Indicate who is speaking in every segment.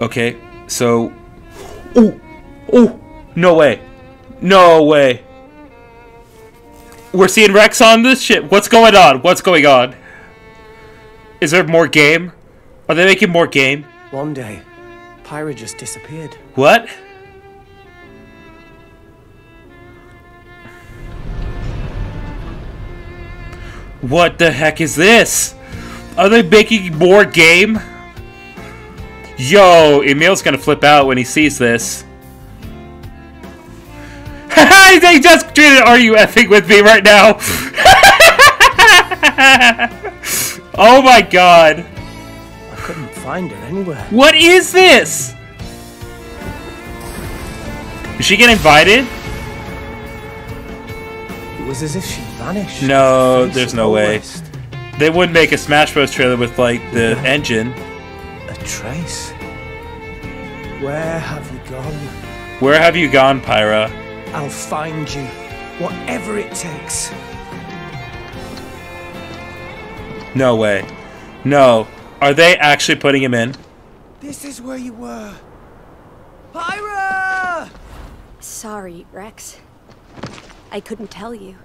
Speaker 1: Okay, so. Oh! Oh! No way! No way! We're seeing Rex on this ship. What's going on? What's going on? Is there more game? Are they making more game?
Speaker 2: One day, Pyra just disappeared.
Speaker 1: What? What the heck is this? Are they making more game? Yo, Emil's gonna flip out when he sees this. they just treated Are you effing with me right now? oh my god.
Speaker 2: I couldn't find her anywhere.
Speaker 1: What is this? Did she get invited?
Speaker 2: It was as if she vanished.
Speaker 1: No, there's no way.
Speaker 2: West.
Speaker 1: They wouldn't make a Smash Bros. trailer with like the engine.
Speaker 2: A trace. Where have you gone?
Speaker 1: Where have you gone, Pyra?
Speaker 2: I'll find you, whatever it takes.
Speaker 1: No way. No. Are they actually putting him in?
Speaker 2: This is where you were. Pyra!
Speaker 3: Sorry, Rex. I couldn't tell you.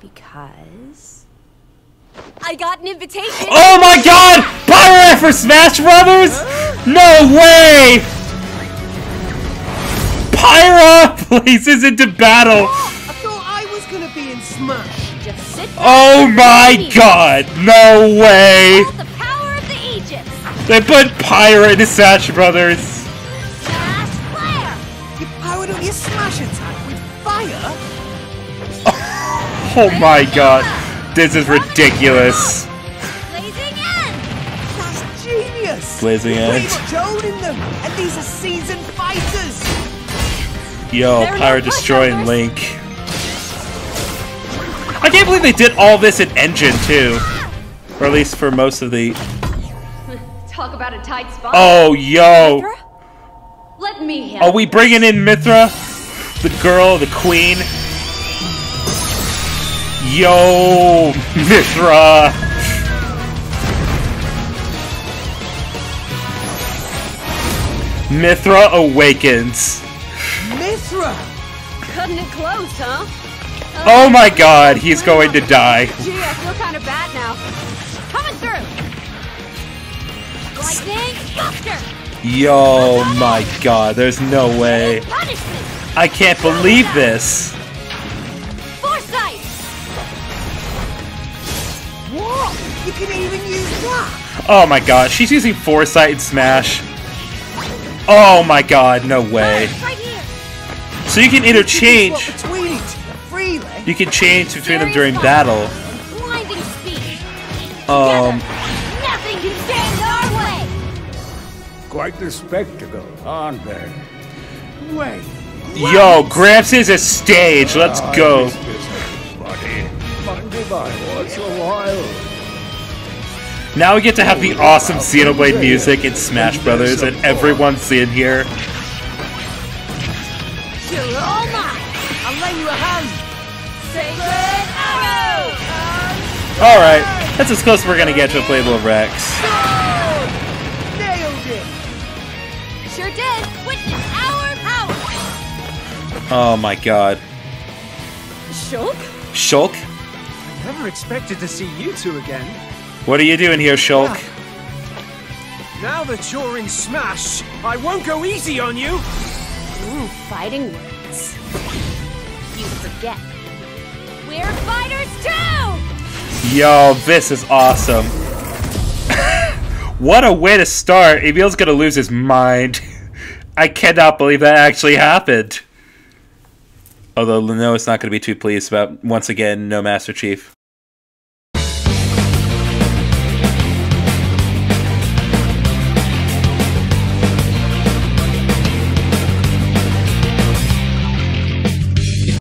Speaker 3: Because. I got an invitation!
Speaker 1: Oh my god! Pyra for Smash Brothers? No way! Pyra places into battle!
Speaker 2: I thought I was gonna be in Smash.
Speaker 3: Just sit back
Speaker 1: Oh my
Speaker 3: wait.
Speaker 1: god! No way!
Speaker 3: Hold the power of the Aegis!
Speaker 1: They put Pyra into Smash Brothers.
Speaker 3: Smash Flare!
Speaker 2: You powered up your Smash attack with fire?
Speaker 1: Oh my god. This is ridiculous.
Speaker 3: Blazing End!
Speaker 2: That's genius!
Speaker 1: Blazing
Speaker 2: You
Speaker 1: Edge.
Speaker 2: played Joan in them, and these are seasoned fighters!
Speaker 1: Yo,
Speaker 3: There are no
Speaker 1: destroying. Link. I can't believe they did all this in Engine too. Or at least for most of the.
Speaker 4: Talk about a tight spot.
Speaker 1: Oh, yo!
Speaker 3: Mythra?
Speaker 4: Let me handle
Speaker 1: Are we bringing in Mythra? The girl, the queen? Yo, Mythra! Mythra awakens.
Speaker 2: Mythra!
Speaker 4: Cutting it close, huh?
Speaker 1: Oh my god, he's going to die.
Speaker 4: Gee, I feel kind of bad now. Coming through.
Speaker 3: Lightning Buster!
Speaker 1: Yo, my god, there's no way. I can't believe this.
Speaker 2: What? You can even use that?
Speaker 1: Oh my god, she's using Foresight and Smash. Oh my god, no way.
Speaker 3: Right!
Speaker 1: So you can
Speaker 2: You
Speaker 1: interchange.
Speaker 2: can swap between each other freely.
Speaker 1: You can change between them during battle. Um,
Speaker 3: Nothing can stand our way!
Speaker 5: Quite the spectacle, aren't they?
Speaker 2: Wait.
Speaker 1: yo, Gramps is a stage. Let's
Speaker 5: Ah,
Speaker 1: go.
Speaker 5: this business, buddy. Monday by once a while.
Speaker 1: Now we get to have the awesome Xenoblade music in Smash Brothers, and everyone's in here.
Speaker 2: You're all mine. I'll lend you a hand.
Speaker 3: Sacred Arrow!
Speaker 1: Alright, that's as close as we're gonna get to a playable Rex.
Speaker 3: Sure did! Witness our power!
Speaker 1: Oh my god.
Speaker 3: Shulk?
Speaker 1: Shulk?
Speaker 2: I never expected to see you two again.
Speaker 1: What are you doing here, Shulk? Ah.
Speaker 2: Now that you're in Smash, I won't go easy on you.
Speaker 3: Ooh, fighting words. You forget. We're fighters too!
Speaker 1: Yo, this is awesome. what a way to start. Emil's gonna lose his mind. I cannot believe that actually happened. Although no, it's not gonna be too pleased about once again no Master Chief.